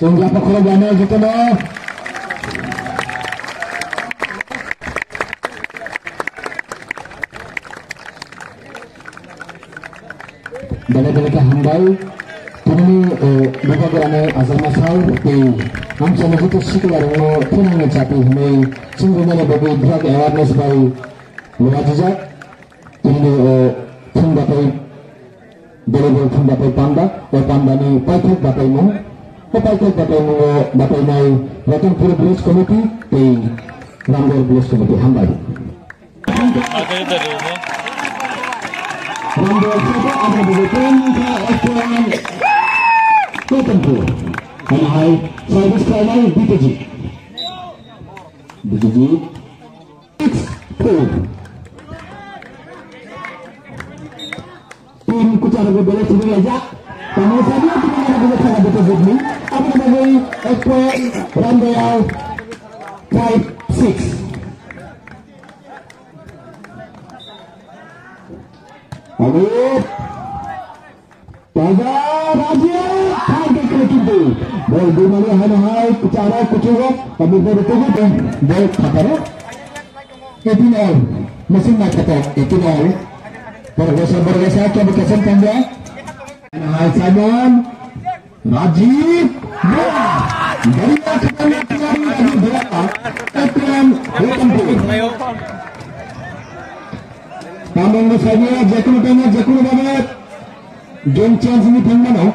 Sehingga pekerjaannya gitu loh. Balik-balik ke handai Kini asal masal Di sama itu sekolah Ngo Tinang capi Ini Sungguhnya bagi drug awareness by jejak Ini Thung dapat Boleh thung dapat panda. Panda ni O paituk dapat mo Dapat nai Ratanpur Village Committee Di Ramgor Village Committee Handai Ada itu dari rumah. Number satu ada di Pemka F1 Kotempo dan hai service BTG BTG Four Tim kucar berbeda Kamu saja tidak sangat betul ini Apa namanya F1 Randall 5 6 Habib Taza Raja Target kena kintu Boy di mana hana hai. Kucara kucura Habib dah betul betul Boy kata no 18 all Mesin nak kata 18 all Bergeser bergeser Kau berkesan tanda Hana hai Simon Rajiv Bola dari keterangan pelari dari bola Ekran Hutampur Tambang besarnya Jakun Utama Jakun Babat. Game chance ini pun mana?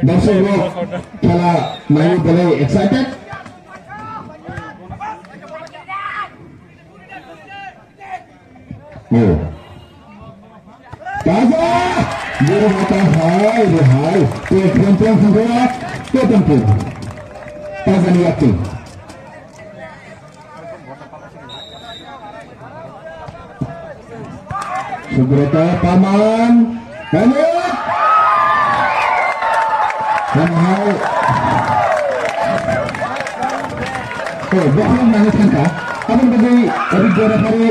Darso Kala main bola excited. Oh. Wyrównata, haj, haj. To Paman, Banyak. Mahal. Oh, bukan manis kan kak? Apa menjadi dari jarak hari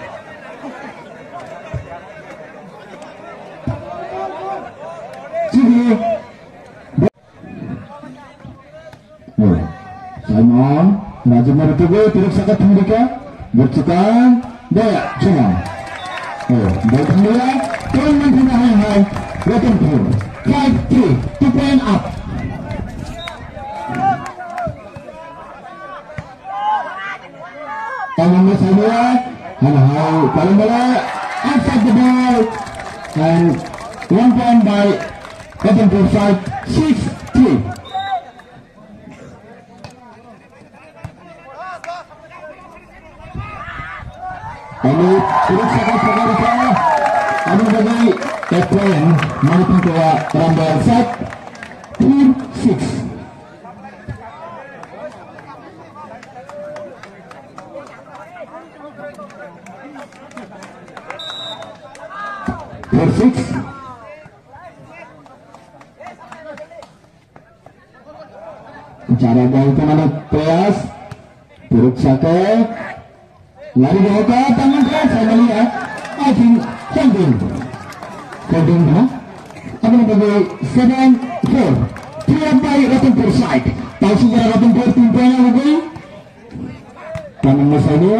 Oh, Simon Raja Maritugo tidak sangat mereka bercukang daya cuma Oh, baik dia turun menghina hai hai Welcome to 5 3 2 point up Tangan saya how paling bola outside the ball and one point by Couple good five, six, two. Lalu sudah sangat sangat saya Abu Dhabi Kapten Mari set. Team 6 Team 6 Ke Lari ke tangan Saya melihat I think holding Holding ha Apa nama bagi Seven Four. Three up by Ratanpur side. Tahu sejarah Ratanpur tim poinnya bagi Tangan masanya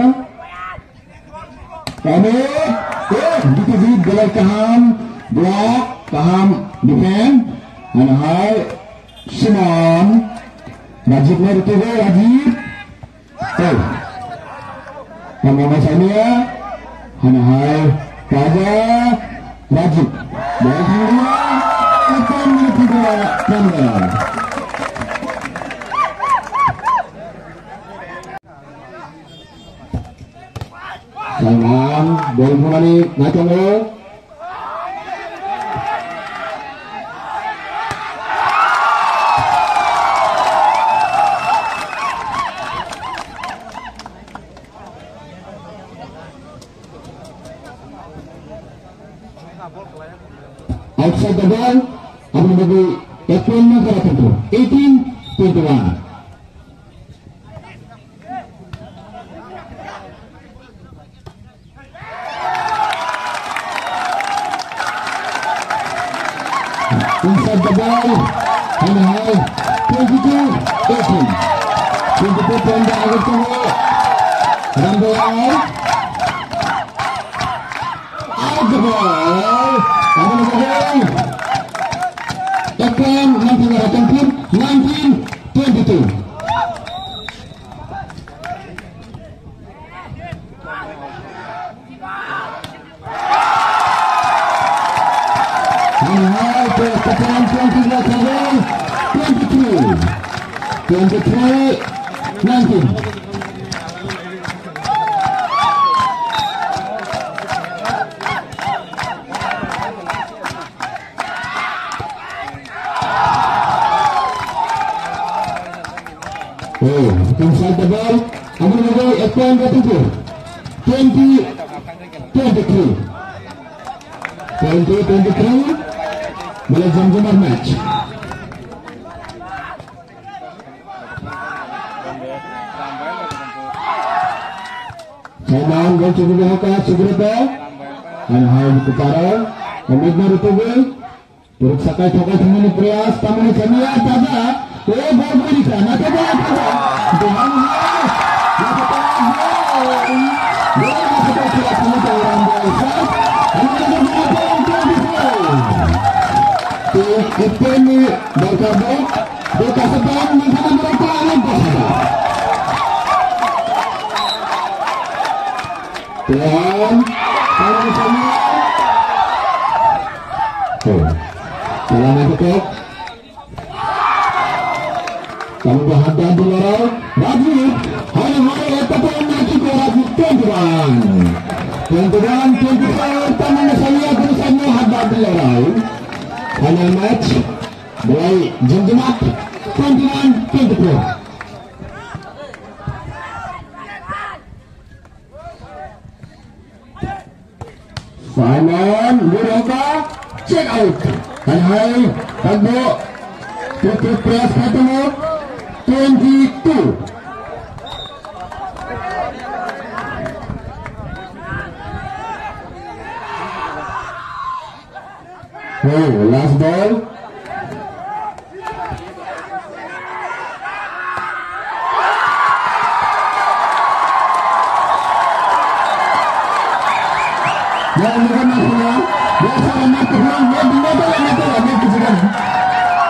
Kami Eh, dikit-dikit belakang block paham defend. And hai? Simon. Rajib rito Rajib oh Pamama Sania Hanahai Rajib kedua Akan Kamera Salam Boleh mulai outside the ball আপনি যদি এপ্রিল না করা কিন্তু eighteen twenty one Inside the ball, and high, 22, 18. 22 point agar tunggu. Rumble out. Out the ball. Apa namanya? Tekan nanti akan tim 19 22. Oh, inside the ball. I'm going to go a point getting to 20 23. 20 23. Mulai jam-jamar match. Samaan gol cukup haka Subrata. Dan hal kekara. Pemidna Rutubi. Turut sakai sakai semua Prias. Tamu Samia Taza. Bola. Berkasihkan bersama mereka bersama. Dan. Oh, yang Kamu berhadap di lorong. Rajib, hari-hari tetap maju ke Rajib Tentuan. Tentuan, tentuan, tangan saya bersama hadap di lorong. Match mulai jam-jamat Tentuan, tentuan. Simon Buroka check out. And hai Tagbo Tutup press ketemu 22. Oh, last ball. Yang bukan masalah, biasa benda tu yang itu ramah kesukaan.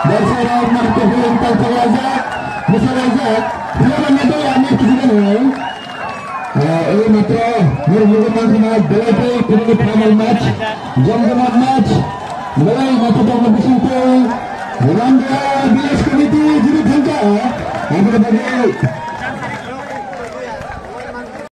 Dan saya ramah Tuhan, tak sahaja, bisa saja, dia ramah tu yang ramah kesukaan. ini matra, berhubungan sama Belate, kini final match, jam-jamat match, mulai mata kompetisi